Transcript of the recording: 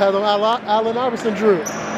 has on Allen Iverson Drew.